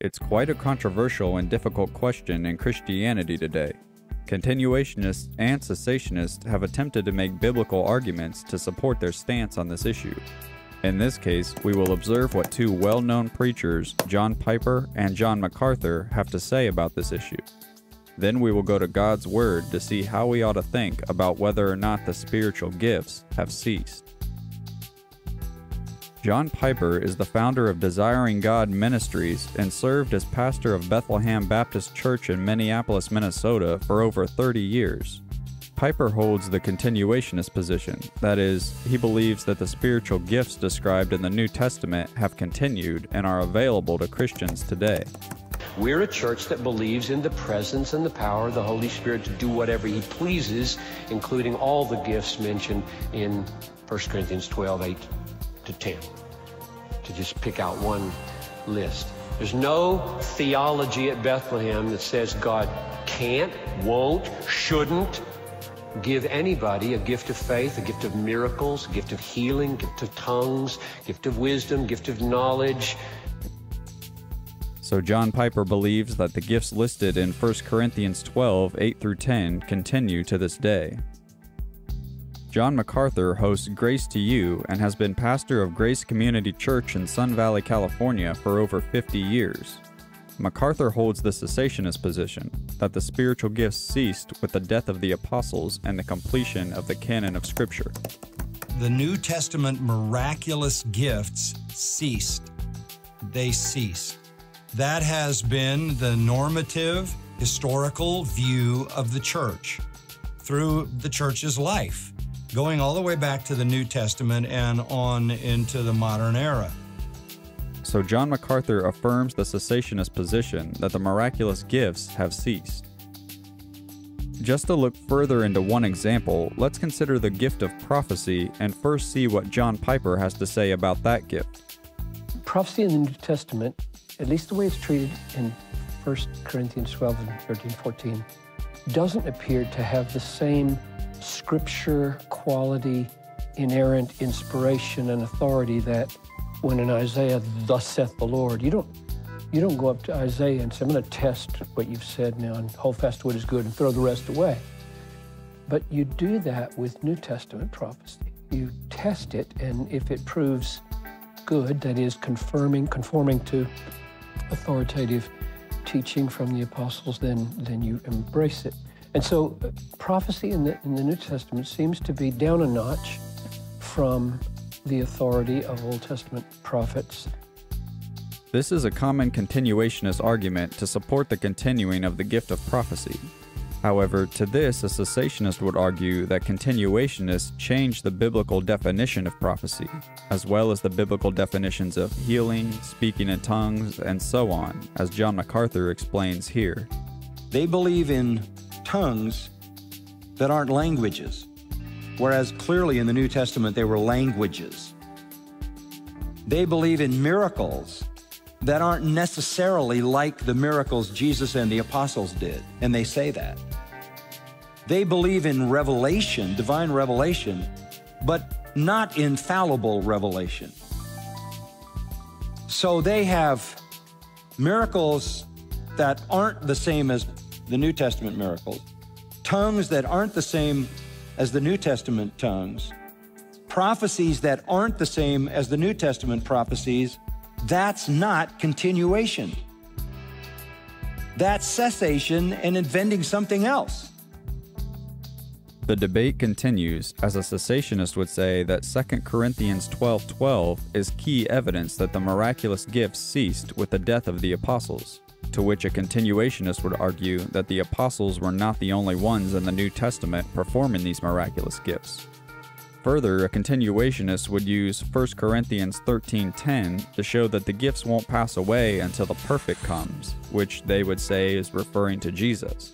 It's quite a controversial and difficult question in Christianity today. Continuationists and cessationists have attempted to make biblical arguments to support their stance on this issue. In this case, we will observe what two well known preachers, John Piper and John MacArthur, have to say about this issue. Then we will go to God's Word to see how we ought to think about whether or not the spiritual gifts have ceased. John Piper is the founder of Desiring God Ministries and served as pastor of Bethlehem Baptist Church in Minneapolis, Minnesota for over 30 years. Piper holds the continuationist position, that is, he believes that the spiritual gifts described in the New Testament have continued and are available to Christians today. We're a church that believes in the presence and the power of the Holy Spirit to do whatever He pleases, including all the gifts mentioned in 1 Corinthians 12 8 to 10, to just pick out one list. There's no theology at Bethlehem that says God can't, won't, shouldn't give anybody a gift of faith, a gift of miracles, a gift of healing, gift of tongues, gift of wisdom, gift of knowledge. So John Piper believes that the gifts listed in 1 Corinthians 12 8 through 10 continue to this day. John MacArthur hosts Grace to You and has been pastor of Grace Community Church in Sun Valley, California for over 50 years. MacArthur holds the cessationist position that the spiritual gifts ceased with the death of the apostles and the completion of the canon of Scripture. The New Testament miraculous gifts ceased. They ceased. That has been the normative, historical view of the church through the church's life, going all the way back to the New Testament and on into the modern era. So John MacArthur affirms the cessationist position that the miraculous gifts have ceased. Just to look further into one example, let's consider the gift of prophecy and first see what John Piper has to say about that gift. Prophecy in the New Testament, at least the way it's treated in 1 Corinthians 12 and 13, 14, doesn't appear to have the same scripture quality, inerrant inspiration and authority that when in Isaiah, thus saith the Lord, you don't you don't go up to Isaiah and say, I'm going to test what you've said now and hold fast to what is good and throw the rest away. But you do that with New Testament prophecy. You test it, and if it proves good, that is confirming, conforming to authoritative teaching from the apostles, then then you embrace it. And so, prophecy in the in the New Testament seems to be down a notch from the authority of Old Testament prophets. This is a common continuationist argument to support the continuing of the gift of prophecy. However, to this, a cessationist would argue that continuationists change the biblical definition of prophecy, as well as the biblical definitions of healing, speaking in tongues, and so on, as John MacArthur explains here. They believe in tongues that aren't languages whereas clearly in the New Testament they were languages. They believe in miracles that aren't necessarily like the miracles Jesus and the apostles did, and they say that. They believe in revelation, divine revelation, but not infallible revelation. So they have miracles that aren't the same as the New Testament miracles, tongues that aren't the same as the New Testament tongues, prophecies that aren't the same as the New Testament prophecies, that's not continuation. That's cessation and inventing something else. The debate continues as a cessationist would say that 2 Corinthians 12:12 is key evidence that the miraculous gifts ceased with the death of the apostles to which a continuationist would argue that the apostles were not the only ones in the New Testament performing these miraculous gifts. Further, a continuationist would use 1 Corinthians 13:10 to show that the gifts won't pass away until the perfect comes, which they would say is referring to Jesus.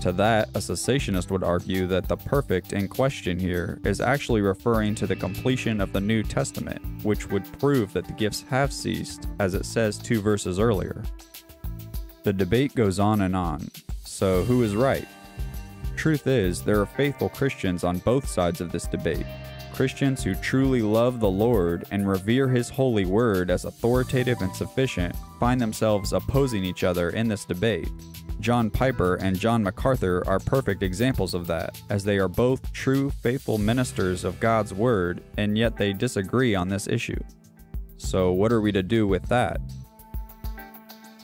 To that, a cessationist would argue that the perfect in question here is actually referring to the completion of the New Testament, which would prove that the gifts have ceased, as it says two verses earlier. The debate goes on and on. So, who is right? Truth is, there are faithful Christians on both sides of this debate. Christians who truly love the Lord and revere His holy word as authoritative and sufficient find themselves opposing each other in this debate. John Piper and John MacArthur are perfect examples of that, as they are both true, faithful ministers of God's Word, and yet they disagree on this issue. So, what are we to do with that?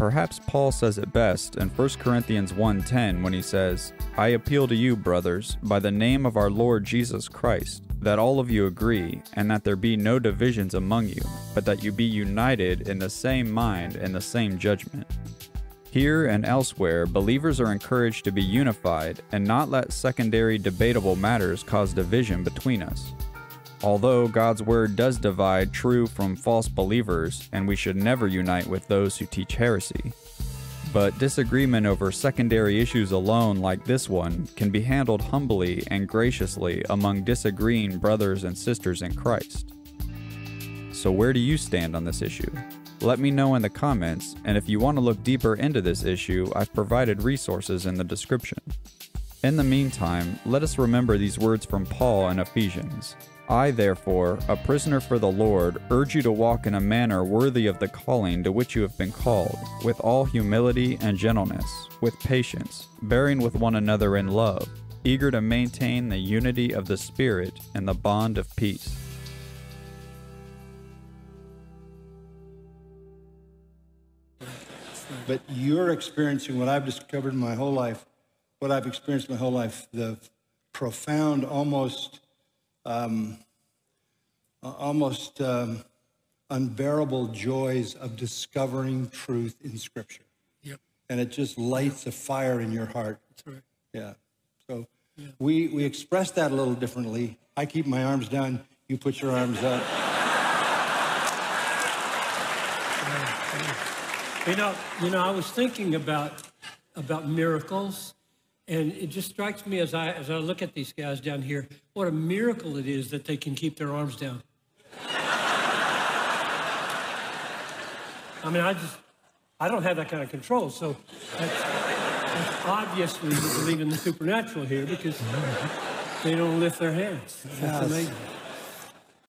Perhaps Paul says it best in 1 Corinthians 1:10 when he says, "I appeal to you, brothers, by the name of our Lord Jesus Christ, that all of you agree, and that there be no divisions among you, but that you be united in the same mind and the same judgment." Here and elsewhere, believers are encouraged to be unified and not let secondary debatable matters cause division between us. Although God's word does divide true from false believers, and we should never unite with those who teach heresy. But disagreement over secondary issues alone, like this one, can be handled humbly and graciously among disagreeing brothers and sisters in Christ. So, where do you stand on this issue? Let me know in the comments, and if you want to look deeper into this issue, I've provided resources in the description. In the meantime, let us remember these words from Paul in Ephesians. I, therefore, a prisoner for the Lord, urge you to walk in a manner worthy of the calling to which you have been called, with all humility and gentleness, with patience, bearing with one another in love, eager to maintain the unity of the Spirit and the bond of peace. But you're experiencing what I've discovered my whole life, what I've experienced my whole life, the profound, almost um, almost um, unbearable joys of discovering truth in Scripture. Yep. And it just lights a fire in your heart. That's right. Yeah. So we we express that a little differently. I keep my arms down. You put your arms up. You know, you know, I was thinking about about miracles, and it just strikes me as I as I look at these guys down here, what a miracle it is that they can keep their arms down. I mean, I just I don't have that kind of control, so that's, that's obviously we believe in the supernatural here because they don't lift their hands. That's Yes. amazing.